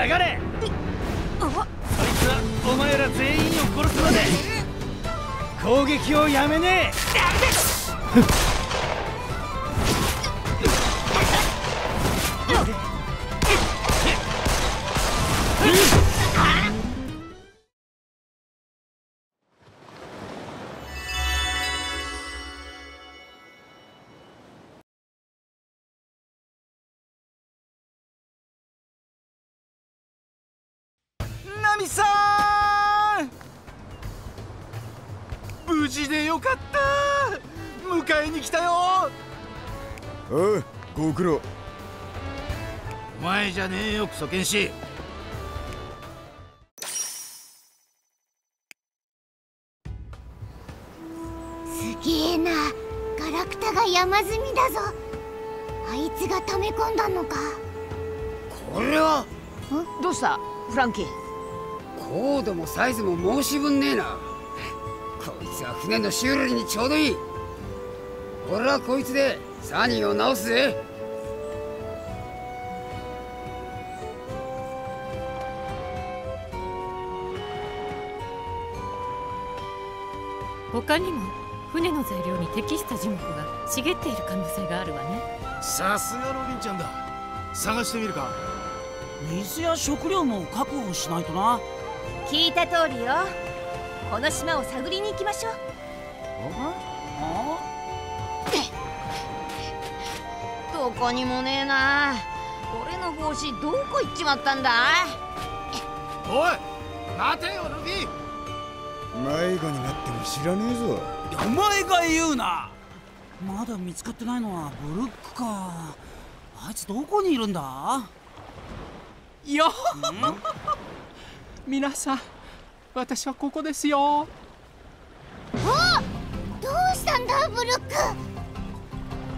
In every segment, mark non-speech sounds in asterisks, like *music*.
下がれ。そいつはお前ら全員を殺すまで。攻撃をやめねえ *laughs* 事でよかった。迎えに来たよ。おうご苦労。お前じゃねえよクソ剣士。すげえな。ガラクタが山積みだぞ。あいつが溜め込んだのか。これは？どうした？フランキー。高度もサイズも申し分ねえなこいつは船の修理にちょうどいい。俺はこいつでサニーを直すぜ。他にも船の材料に適した樹木が茂っている可能性があるわね。さすがロビンちゃんだ。探してみるか。水や食料も確保しないとな。聞いた通りよこの島を探りに行きましょう。どこにもねえな。俺の帽子どこ行っちまったんだ？おい待てよルフィ。迷子になっても知らねえぞ。お前が言うな。まだ見つかってないのはブルックか。あいつどこにいるんだ？よ *laughs* 皆さん私はここですよ。どうしたんだブルック。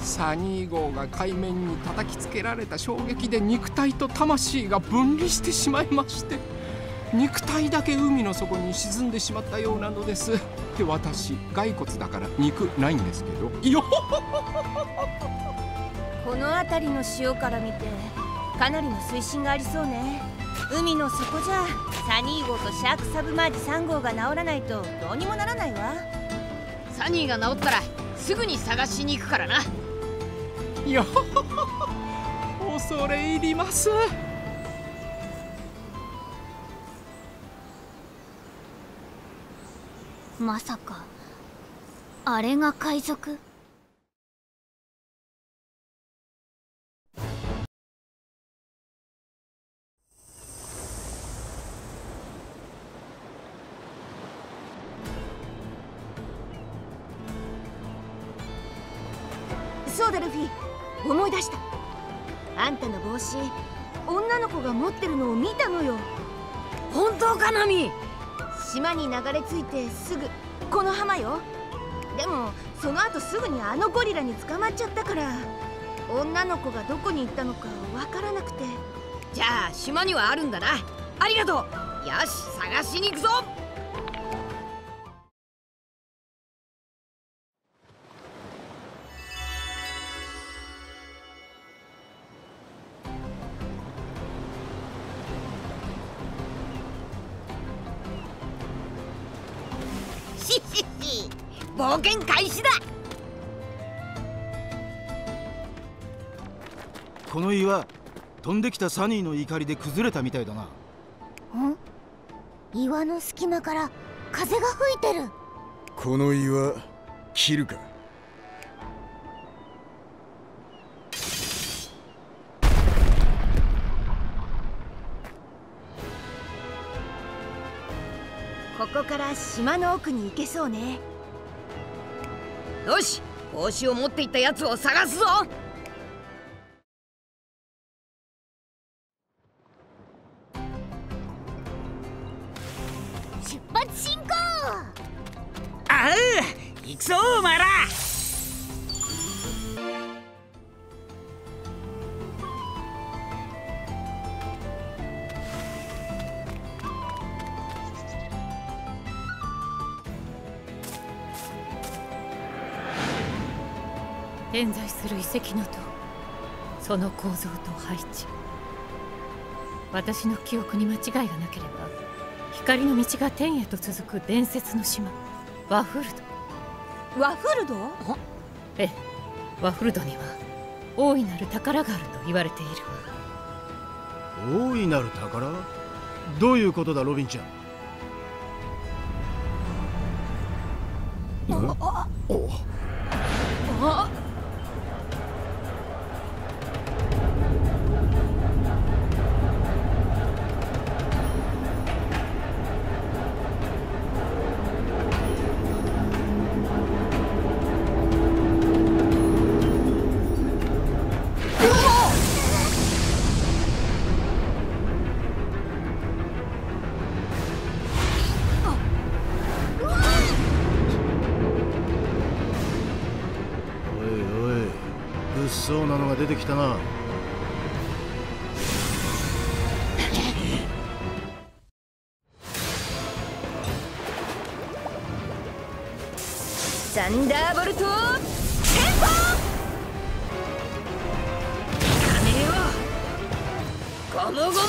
サニー号が海面に叩きつけられた衝撃で肉体と魂が分離してしまいまして肉体だけ海の底に沈んでしまったようなのです。で私骸骨だから肉ないんですけど。よこの辺りの潮から見てかなりの水深がありそうね海の底じゃ。サニー号とシャークサブマージ3号が治らないとどうにもならないわ。サニーが治ったらすぐに探しに行くからな。よ恐れ入ります。まさかあれが海賊？だルフィ思い出した。あんたの帽子女の子が持ってるのを見たのよ。本当かナミ島に流れ着いてすぐこの浜よ。でもその後すぐにあのゴリラに捕まっちゃったから女の子がどこに行ったのかわからなくて。じゃあ島にはあるんだな。ありがとう。よし探しに行くぞ冒険開始だ。この岩飛んできたサニーの怒りで崩れたみたいだな。ん？岩の隙間から風が吹いてる。この岩切るか？ここから島の奥に行けそうねよし帽子を持っていったやつを探すぞ。点在する遺跡の塔。その構造と配置。私の記憶に間違いがなければ光の道が天へと続く伝説の島。ワフルド。ワフルド？ええ。ワフルドには大いなる宝があると言われている。大いなる宝？どういうことだロビンちゃん。あお出てきたな。サンダーボルトテンポ金よゴムゴムの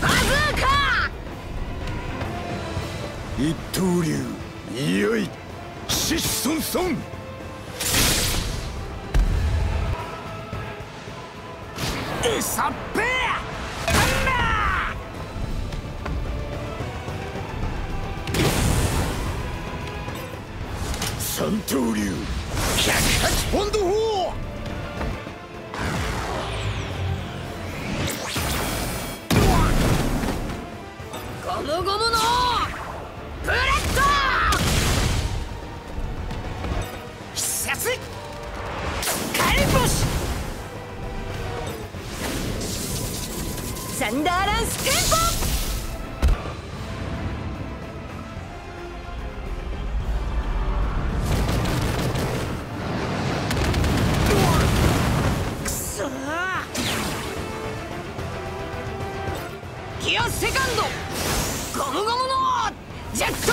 バズーカ!一刀流!いよい!シッソンソンうさっぺ三刀流百八ポンド砲ゴムゴムジ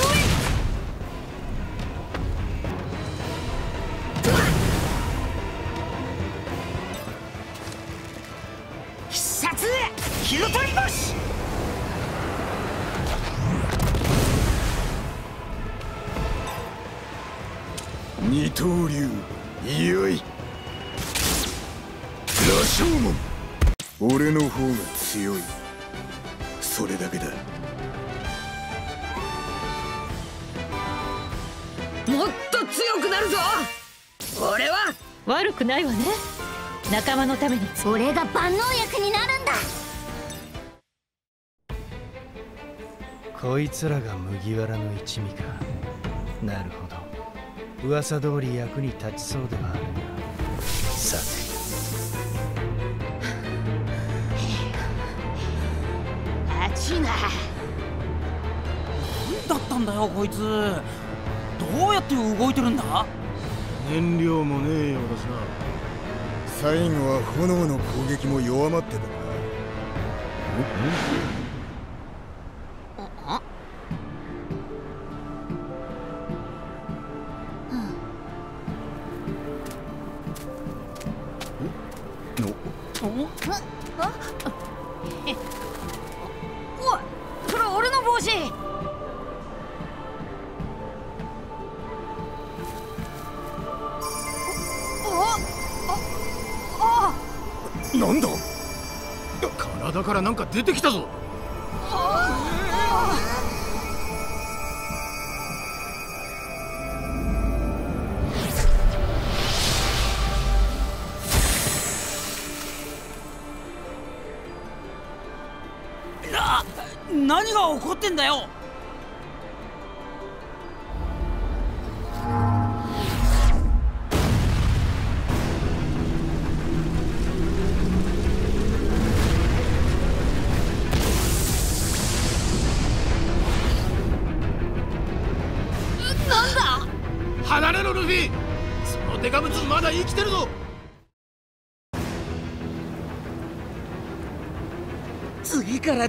くないわね。仲間のために。俺が万能薬になるんだ。こいつらが麦わらの一味か。なるほど。噂通り役に立ちそうではあるがさて。熱いな。だったんだよこいつ。どうやって動いてるんだ？燃料もねえようだしな最後は炎の攻撃も弱まってたかのお？いそれ俺の帽子出てきたぞ。な何が起こってんだよ。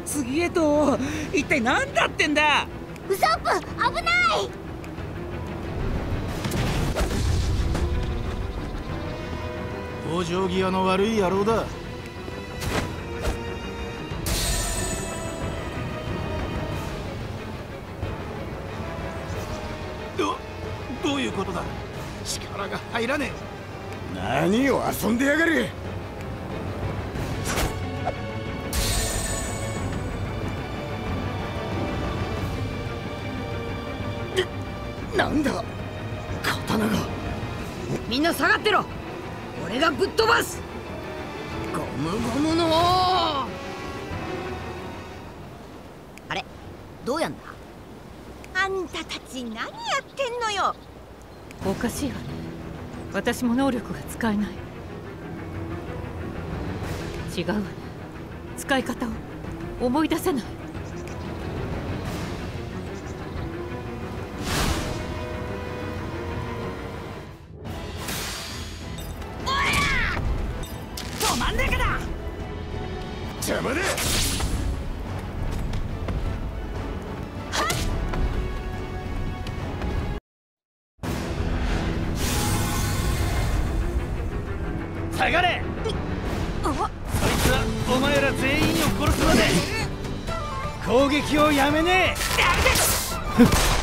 次へと一体何だってんだ？ウソップ危ない！お生際の悪い野郎だ。どどういうことだ？力が入らねえ。何を遊んでやがる。なんだ？刀が。みんな下がってろ。俺がぶっ飛ばす。ゴムゴムのあれ？どうやんだ？あんたたち何やってんのよ？おかしいわね。私も能力が使えない。違うわね。使い方を思い出せない下がれ。そいつはお前ら全員を殺すまで攻撃をやめねえ *laughs*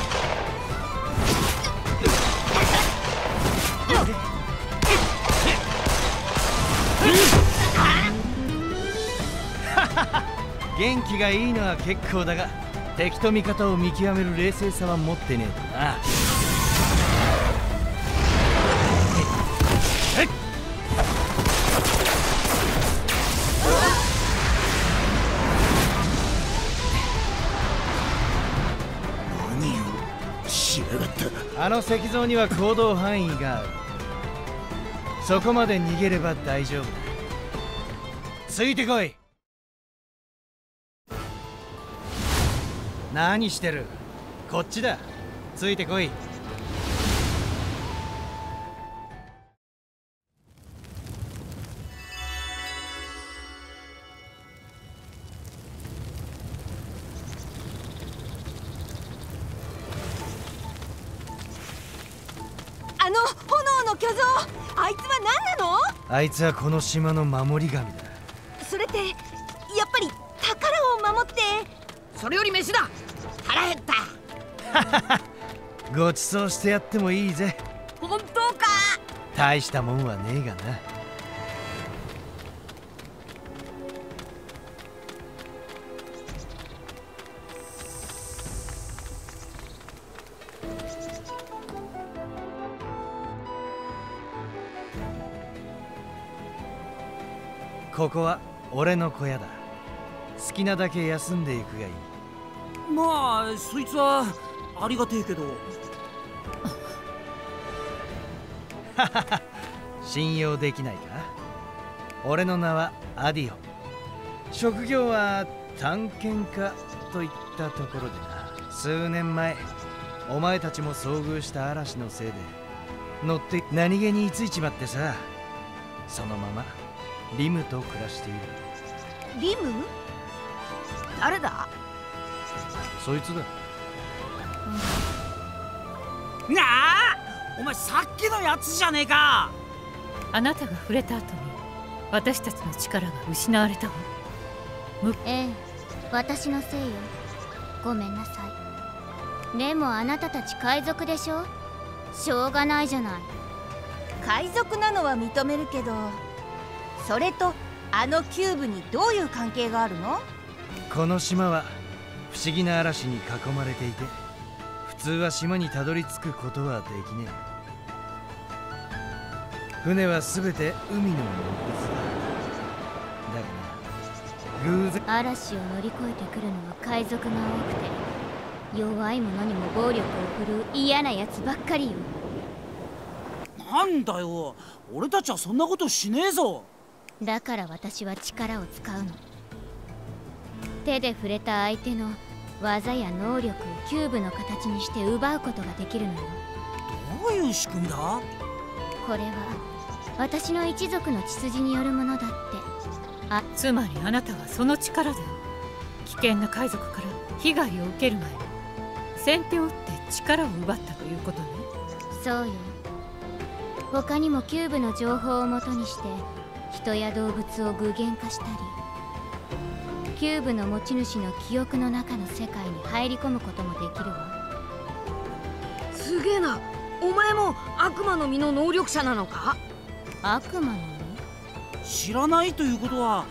元気がいいのは結構だが敵と味方を見極める冷静さは持ってねえとな。あの石像には行動範囲がある。そこまで逃げれば大丈夫だ。ついてこい何してる？こっちだ。ついてこい。あの炎の巨像あいつは何なの？あいつはこの島の守り神だ。それってやっぱり宝を守って。それより飯だ腹減った。*laughs* ごちそうしてやってもいいぜ。本当か？大したもんはねえがな。ここは俺の小屋だ。好きなだけ休んでいくがいいまあそいつはありがてえけど。*laughs* 信用できないか？俺の名はアディオ。職業は探検家といったところでな。数年前お前たちも遭遇した嵐のせいで乗って何気に居ついちまってさ。そのままリムと暮らしている。リム？誰だ？そいつだなあお前さっきのやつじゃねえか。あなたが触れた後に私たちの力が失われたわええ私のせいよ。ごめんなさい。でもあなたたち海賊でしょ？しょうがないじゃない。海賊なのは認めるけどそれとあのキューブにどういう関係があるの？この島は不思議な嵐に囲まれていて普通は島にたどり着くことはできねえ。船は全て海の藻くずだ。だがな偶然嵐を乗り越えてくるのは海賊が多くて弱い者にも暴力を振るう嫌なやつばっかりよ。なんだよ俺たちはそんなことしねえぞ。だから私は力を使うの手で触れた相手の技や能力をキューブの形にして奪うことができるのよ。どういう仕組みだ？これは私の一族の血筋によるものだって。あつまりあなたはその力で危険な海賊から被害を受ける前に先手を打って力を奪ったということね。そうよ。他にもキューブの情報をもとにして人や動物を具現化したりキューブの持ち主の記憶の中の世界に入り込むこともできるわ。すげえな。お前も悪魔の実の能力者なのか？悪魔の知らないということは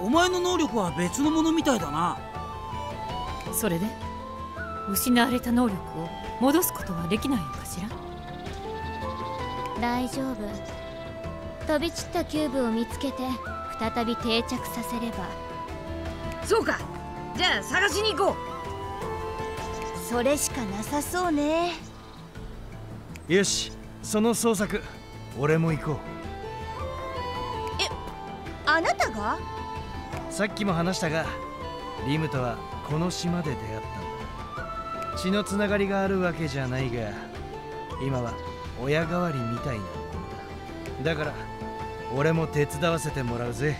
お前の能力は別のものみたいだな。それで失われた能力を戻すことはできないのかしら？大丈夫。飛び散ったキューブを見つけて再び定着させればそうか。じゃあ探しに行こう。それしかなさそうね。よしその捜索俺も行こう。えあなたが？さっきも話したがリムとはこの島で出会ったんだ血のつながりがあるわけじゃないが今は親代わりみたいなもんだ。だから俺も手伝わせてもらうぜ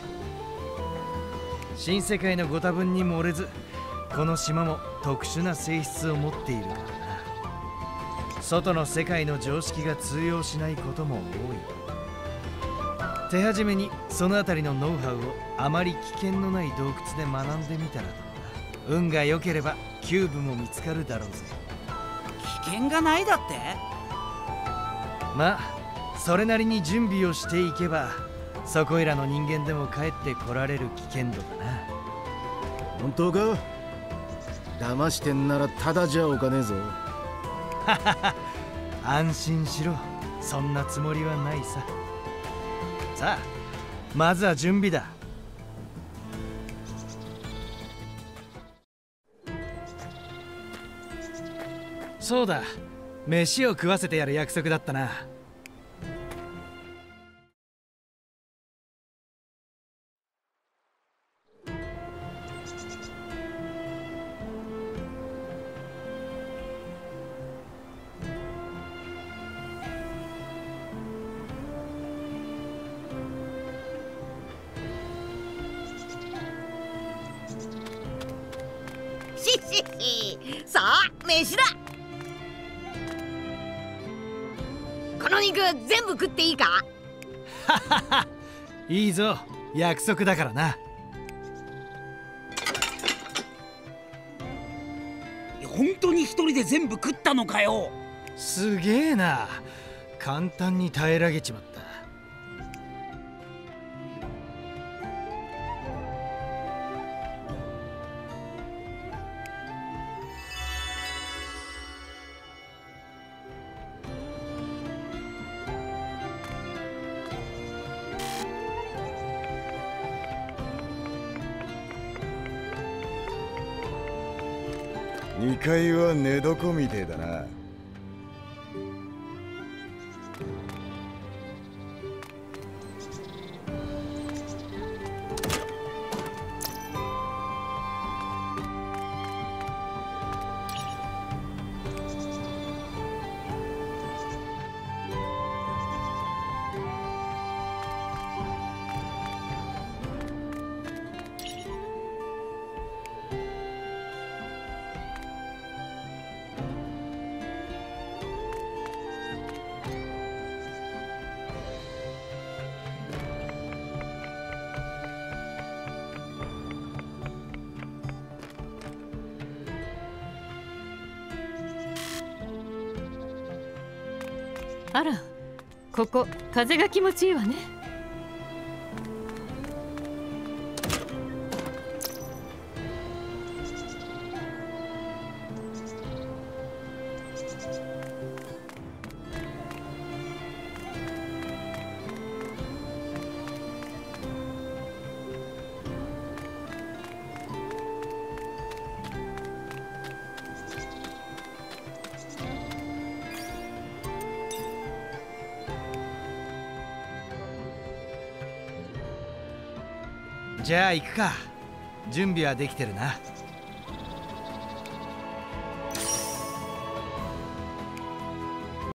新世界のご多分に漏れずこの島も特殊な性質を持っているからな。外の世界の常識が通用しないことも多い。手始めにその辺りのノウハウをあまり危険のない洞窟で学んでみたらどうだ。運が良ければキューブも見つかるだろうぜ。危険がないだって？まあそれなりに準備をしていけばそこいらの人間でも帰ってこられる危険度だな。本当か？騙してんならただじゃおかねえぞ。安心しろ。そんなつもりはないさ。さあまずは準備だ。そうだ。飯を食わせてやる約束だったなさあ飯だ。この肉全部食っていいか？*laughs* いいぞ。約束だからな。本当に一人で全部食ったのかよ。すげえな。簡単に平らげちまった2階は寝床みてえだな。あらここ風が気持ちいいわね。じゃあ行くか。準備はできてるな。